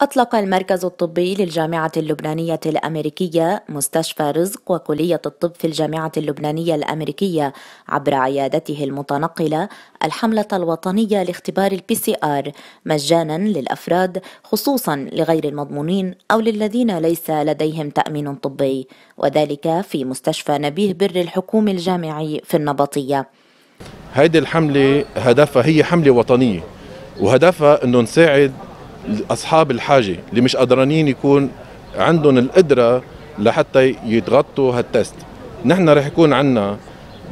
أطلق المركز الطبي للجامعة اللبنانية الأمريكية مستشفى رزق وكلية الطب في الجامعة اللبنانية الأمريكية عبر عيادته المتنقلة الحملة الوطنية لاختبار ال PCR مجانا للأفراد خصوصا لغير المضمونين أو للذين ليس لديهم تأمين طبي وذلك في مستشفى نبيه بري الحكومي الجامعي في النبطية. هذه الحملة هدفها هي حملة وطنية وهدفها أنه نساعد أصحاب الحاجة اللي مش قدرانين يكون عندهم القدرة لحتى يتغطوا هالتست. نحن رح يكون عندنا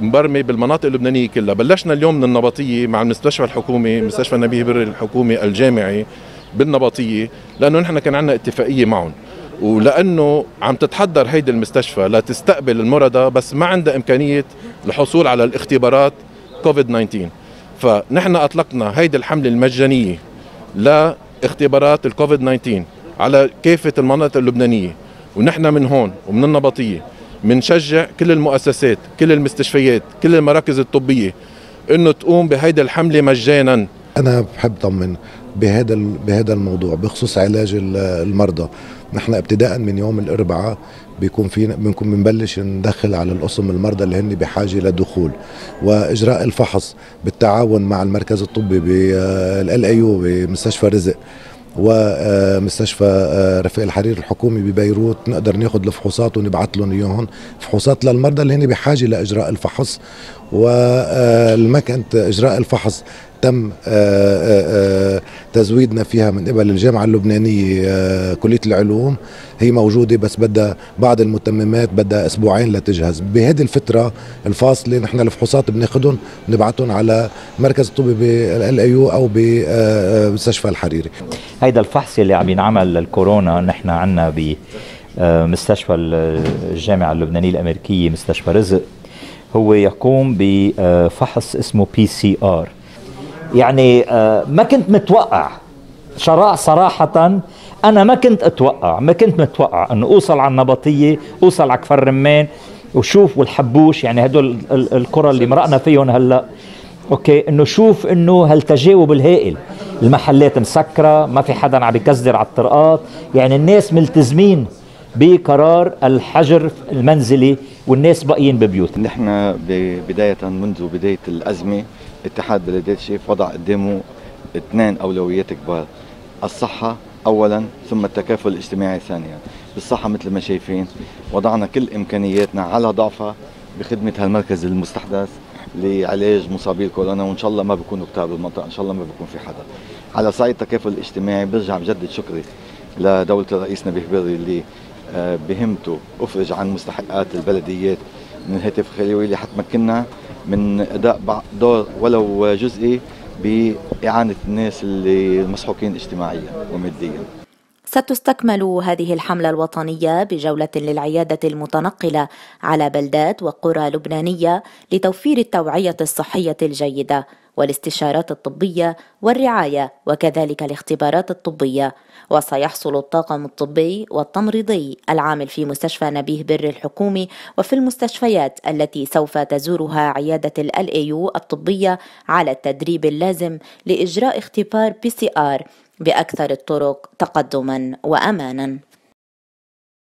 مبرمة بالمناطق اللبنانية كلها. بلشنا اليوم من النبطية مع المستشفى الحكومي مستشفى النبيه بر الحكومي الجامعي بالنبطية لأنه نحن كان عندنا اتفاقية معهم. ولأنه عم تتحضر هيدي المستشفى لتستقبل المرضى بس ما عندها إمكانية الحصول على الاختبارات كوفيد 19 فنحن أطلقنا هيدي الحملة المجانية اختبارات الكوفيد 19 على كافة المناطق اللبنانية. ونحن من هون ومن النبطية بنشجع كل المؤسسات كل المستشفيات كل المراكز الطبية إنه تقوم بهيدا الحملة مجانا. أنا بحب طمن بهذا بهذا الموضوع بخصوص علاج المرضى. نحن ابتداء من يوم الأربعاء بيكون في بنكون بنبلش ندخل على القسم المرضى اللي هن بحاجة لدخول وإجراء الفحص بالتعاون مع المركز الطبي بالال ايو بمستشفى رزق. ومستشفى آه، رفيق الحرير الحكومي ببيروت. نقدر ناخذ الفحوصات ونبعث لهم إياهم. فحوصات للمرضى اللي هن بحاجة لاجراء الفحص. والمكنه إجراء الفحص تم آه، آه، تزويدنا فيها من قبل الجامعة اللبنانية كلية العلوم. هي موجودة بس بدها بعض المتممات بدها أسبوعين لتجهز. بهذه الفترة الفاصلة نحن الفحوصات بناخذهم نبعثهم على مركز الطبي بال LAU أو بمستشفى الحريري. هيدا الفحص اللي عم ينعمل للكورونا نحن عنا بمستشفى الجامعة اللبنانية الأمريكية مستشفى رزق. هو يقوم بفحص اسمه PCR يعني آه، ما كنت متوقع. شراع صراحة أنا ما كنت أتوقع ما كنت متوقع أنه أوصل على النبطية أوصل على كفر رمان وشوف والحبوش يعني هدول القرى اللي مرقنا فيهم هلأ. أوكي إنه شوف إنه هالتجاوب الهائل. المحلات مسكرة ما في حدا عم يكزر على الطرقات. يعني الناس ملتزمين. بقرار الحجر المنزلي والناس باقيين ببيوت نحن بداية منذ بداية الأزمة اتحاد بلديات شيف وضع قدامه اثنين أولويات كبار. الصحة اولا ثم التكافل الاجتماعي ثانيا. بالصحة مثل ما شايفين وضعنا كل إمكانياتنا على ضعفها بخدمة هالمركز المستحدث لعلاج مصابي الكورونا وإن شاء الله ما بيكونوا كتار بالمنطقة إن شاء الله ما بيكون في حدا. على صعيد التكافل الاجتماعي برجع بجدد شكري لدولة الرئيس نبيه بري اللي بهمته أفرج عن مستحقات البلديات من الهاتف الخليوي اللي حتمكننا من أداء دور ولو جزئي بإعانة الناس اللي مسحوقين اجتماعيا وماديا. ستستكمل هذه الحملة الوطنية بجولة للعيادة المتنقلة على بلدات وقرى لبنانية لتوفير التوعية الصحية الجيدة والاستشارات الطبية والرعاية وكذلك الاختبارات الطبية. وسيحصل الطاقم الطبي والتمريضي العامل في مستشفى نبيه بر الحكومي وفي المستشفيات التي سوف تزورها عيادة ال AU الطبية على التدريب اللازم لإجراء اختبار بي بأكثر الطرق تقدما وأمانا.